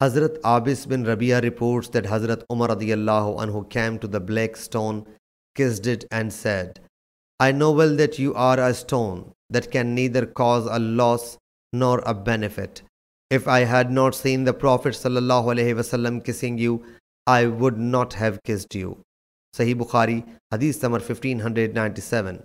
Hazrat Abis bin Rabia reports that Hazrat Umar radiallahu anhu came to the black stone, kissed it, and said, I know well that you are a stone that can neither cause a loss nor a benefit. If I had not seen the Prophet ﷺ kissing you, I would not have kissed you. Sahih Bukhari, Hadith number 1597.